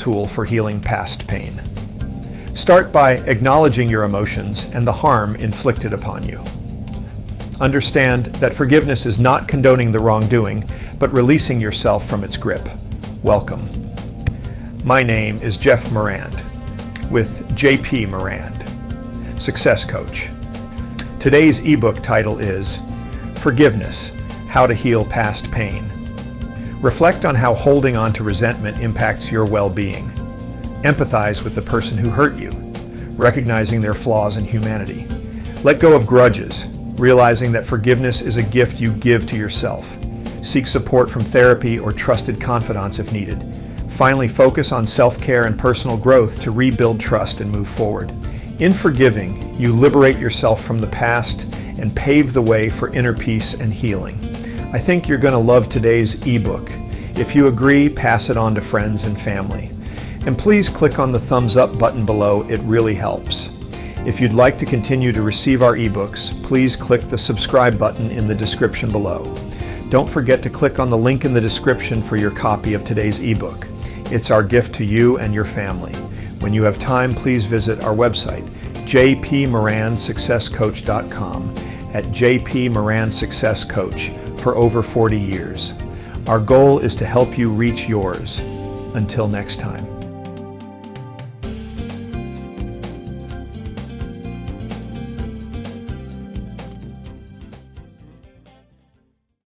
tool for healing past pain. Start by acknowledging your emotions and the harm inflicted upon you. Understand that forgiveness is not condoning the wrongdoing, but releasing yourself from its grip. Welcome. My name is Jeff Morand with JP Morand, Success Coach. Today's ebook title is Forgiveness How to Heal Past Pain. Reflect on how holding on to resentment impacts your well being. Empathize with the person who hurt you, recognizing their flaws and humanity. Let go of grudges, realizing that forgiveness is a gift you give to yourself. Seek support from therapy or trusted confidants if needed. Finally, focus on self care and personal growth to rebuild trust and move forward. In forgiving, you liberate yourself from the past and pave the way for inner peace and healing. I think you're going to love today's ebook. If you agree, pass it on to friends and family. And please click on the thumbs up button below, it really helps. If you'd like to continue to receive our ebooks, please click the subscribe button in the description below. Don't forget to click on the link in the description for your copy of today's ebook. It's our gift to you and your family. When you have time, please visit our website, jpmorandsuccesscoach.com at JP Morand Success Coach for over 40 years. Our goal is to help you reach yours. Until next time.